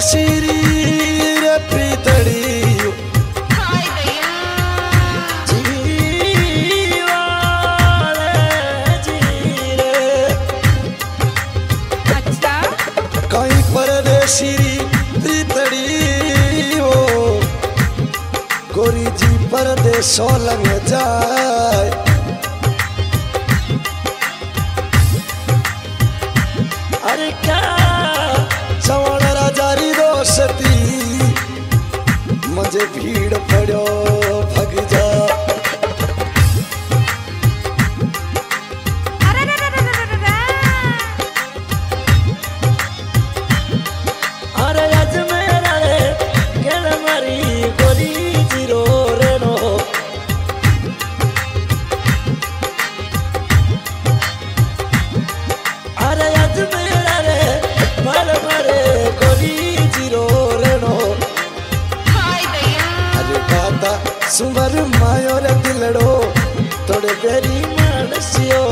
शरीर पितड़ियो अच्छा। कहीं परदेशी पितड़ियो गोरी जी परदेशों लग जाए। मुझे भीड़ पड़ो भग जा। अरे अजमेर रे केळ मारी गोरी मायो रे दिलड़ो थोड़े बेरी मानसियो।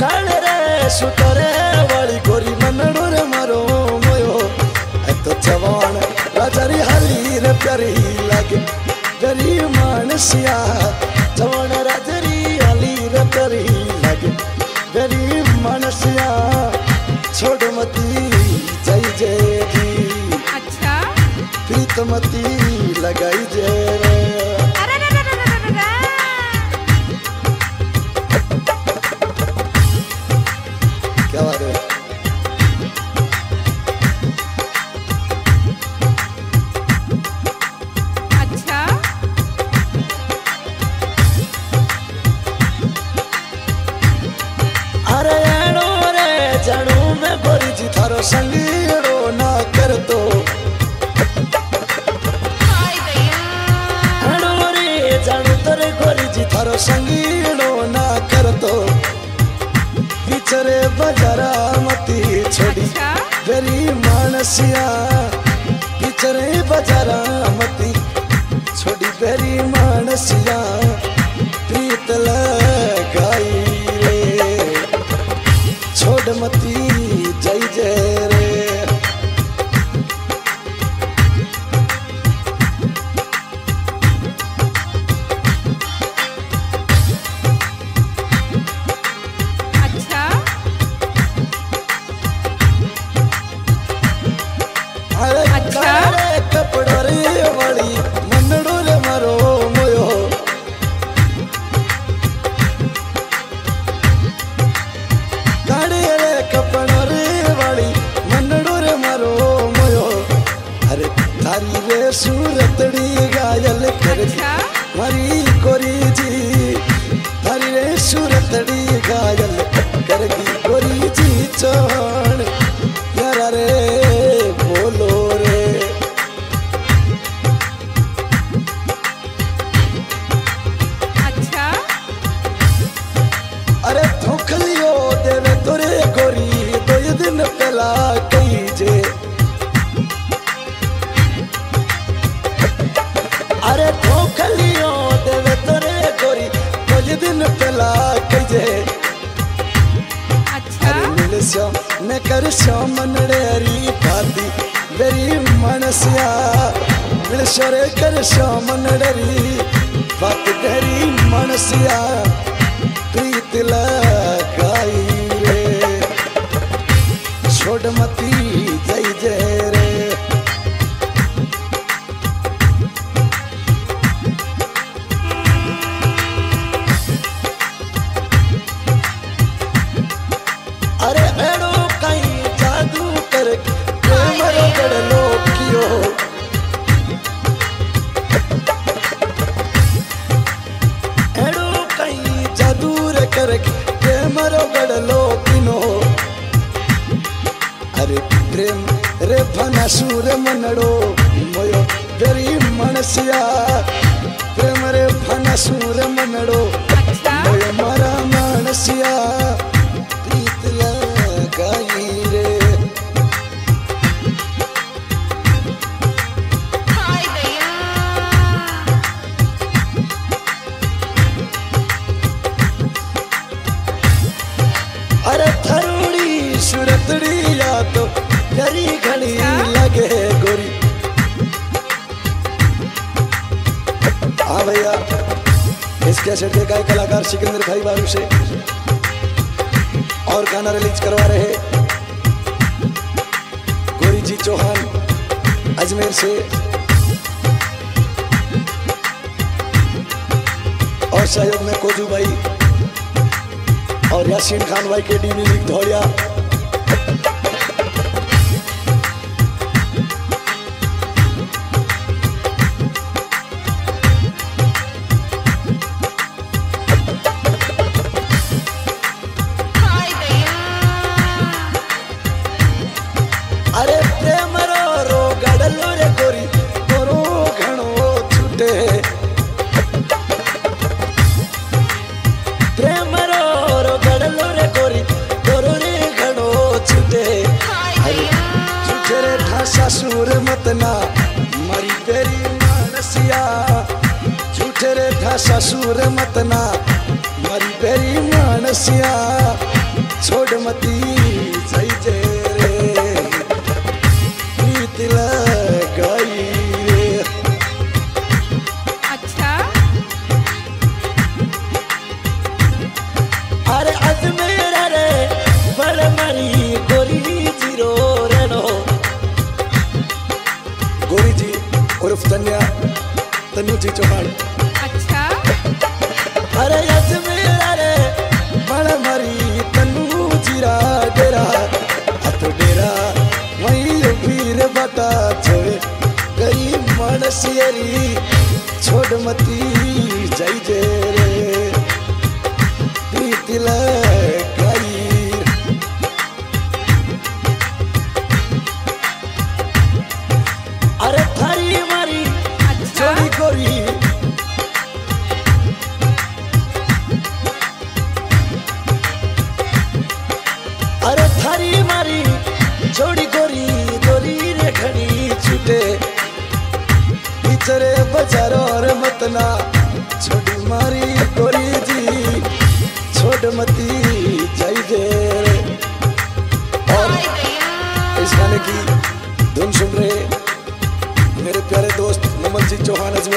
काळे रे शुटोरे वाली गोरी मन्नडो रे मरो तो जवान राजारी हाली रे प्यारी लागे। गरी मानसिया जवान राजारी हाली रे प्यारी लागे। गरी मानसिया छोड़ मती जय जय जी अच्छा। प्रीतमती। कर बिचरे बजारा मती छोड़ी गरी मानसिया बिचरे बजारा छोड़ी गरी मानसिया प्रीत अरे धोखलियो देवे तोरे गोरी दो दिन पहला कही जे अरे धोखलियो देवे तोरे गोरी दो दिन पहला कही जे अच्छा। अरे मिल श्यो कर श्यो मनड़े हरी भाती बेरी मनसिया। मिल श्यो रे कर श्यो मनड़री बात बेरी मनसिया। छोड़ मती जय जय सूर मनड़ो मोयो तेरी मनसिया। प्रेम रे फन सूर मनड़ो अच्छा। मोयो हाँ भैया इस कैसेट के गाय कलाकार सिकंदर भाई बाबू से। और गाना रिलीज़ करवा रहे गोरी जी चौहान, अजमेर से। और सहयोग में कोजू भाई। और यासीन खान भाई के डी म्यूज़िक धौलिया। झूठे रे ठासा सूर मतना मरी पेरी मानसिया छोड़ मती सही जे रे प्रीत लगाई रे। अच्छा। अरे अजमेर रे बड़ मरी गोरी ज़ीरो रेनो गोरी जी उर्फ़ तन्या तनु जी चौहान मनसियरी छोड़ मती जई जे रे। प्रीत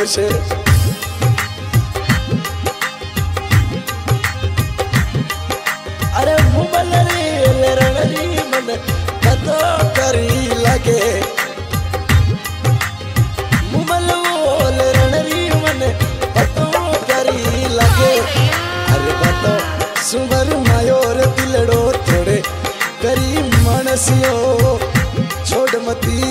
चौहान से। अरे मन कतो करी लगे। अरे बातो सुवर मायोर दिलड़ो थोड़े करी मनसियो। छोड़ मती